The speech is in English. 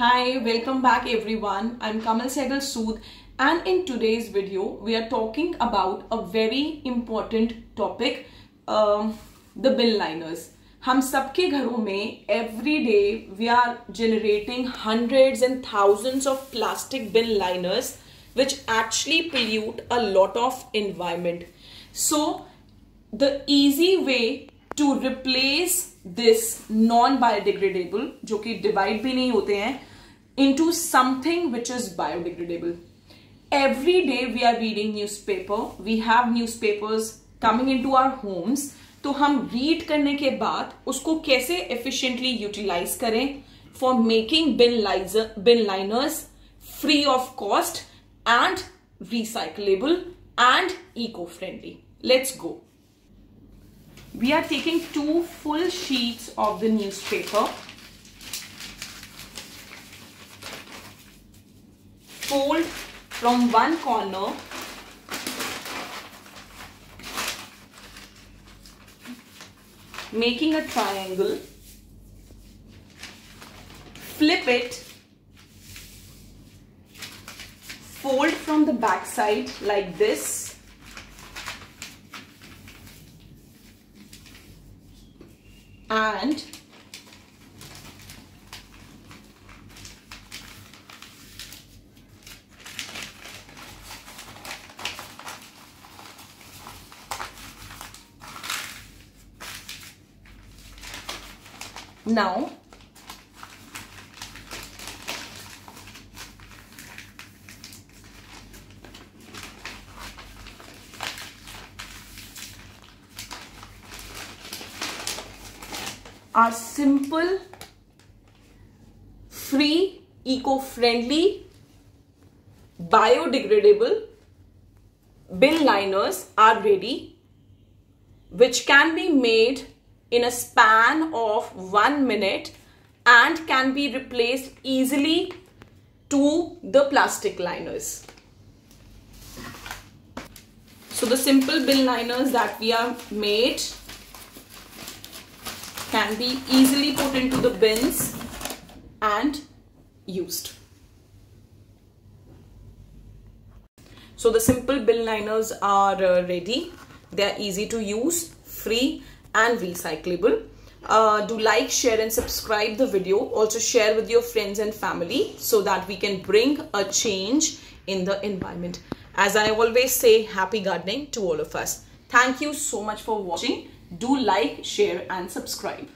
Hi, welcome back everyone. I'm Kamal Segal Sood and in today's video, we are talking about a very important topic, um, the bin liners. Hum sabke gharo mein, every day, we are generating hundreds and thousands of plastic bin liners which actually pollute a lot of environment. So, the easy way to replace this non-biodegradable, which divide bhi nahi hote hai, into something which is biodegradable. Every day we are reading newspaper. We have newspapers coming into our homes. तो हम read करने के बाद उसको कैसे efficiently utilise करें for making bin bin liners free of cost and recyclable and eco-friendly. Let's go. We are taking two full sheets of the newspaper fold from one corner. Making a triangle. Flip it. Fold from the back side like this. And Now, our simple, free, eco-friendly, biodegradable bin liners are ready which can be made in a span of one minute and can be replaced easily to the plastic liners. So the simple bin liners that we have made can be easily put into the bins and used. So the simple bin liners are uh, ready. They are easy to use, free and recyclable. Uh, do like, share and subscribe the video. Also share with your friends and family so that we can bring a change in the environment. As I always say, happy gardening to all of us. Thank you so much for watching. Do like, share and subscribe.